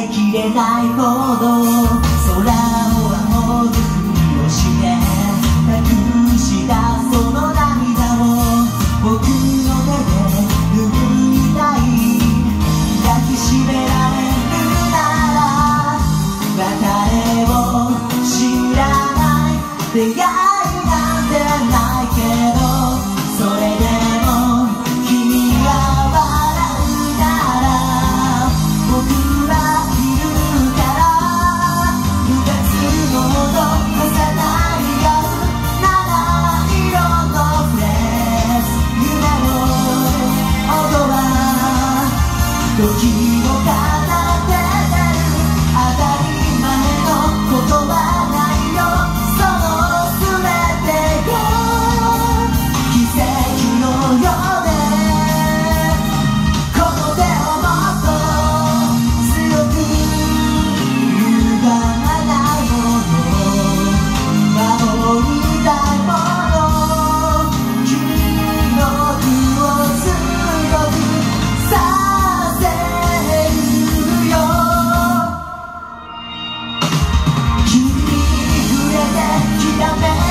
けないほど空を仰ぐふりをして隠したその涙を僕の手で拭いたい抱きしめられるなら別れを知らない出会い Tô de mírame.